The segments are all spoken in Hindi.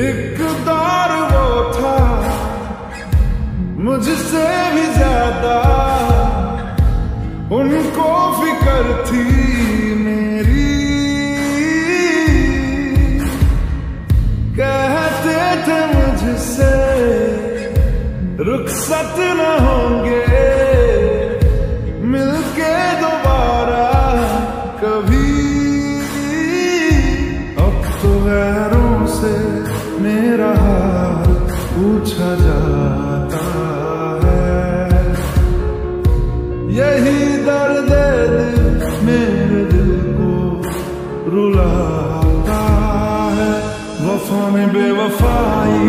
एक वो था, मुझसे भी ज़्यादा। उनको फिकर थी मेरी। कहते थे मुझसे, रुखसत न होंगे पूछा जाता है। यही दर्द दिल, मेरे दिल को रुलाता है। वफा में बेवफाई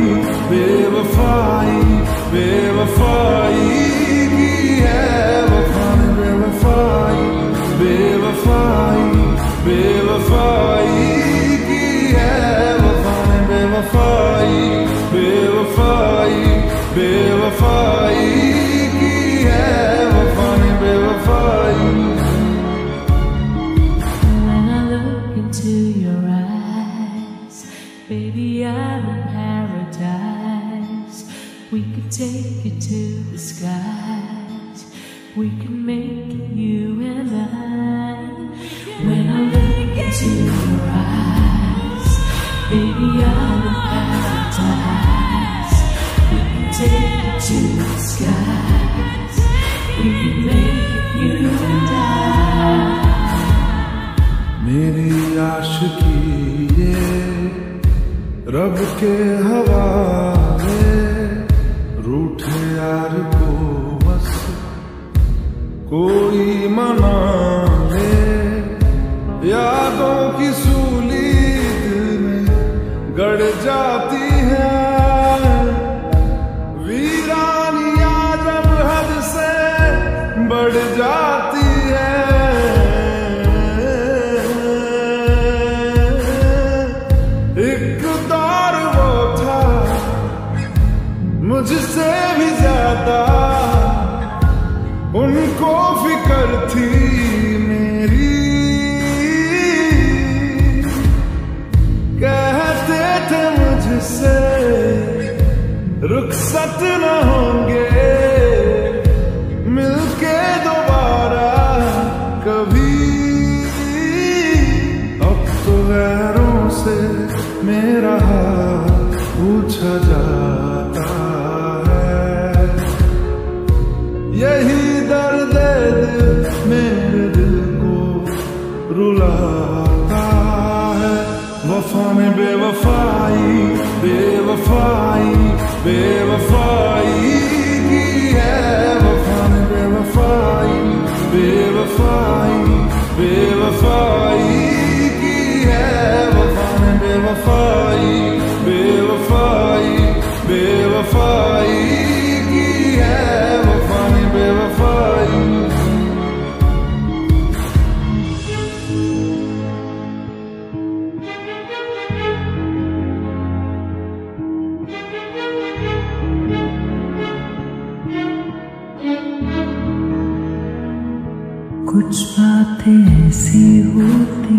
बेवफाई बेवफाई की है। वफा में बेवफाई बेवफाई बेवफाई। take it to the skies. We can make it you and I. When I look into your eyes, baby, I'm in paradise. We can take it to the skies. We can make it you and I. मेरी आशिकी ये रब के हवाले रूठे यार को बस कोई मना ज़्यादा। उनको फिकर थी मेरी। कहते थे मुझसे, रुखसत न होंगे। मिलके दोबारा कभी। अब तो से मेरा यही दर्द मेरे दिल को रुलाता है। वफा में बेवफाई बेवफाई बेवफाई। TSUT.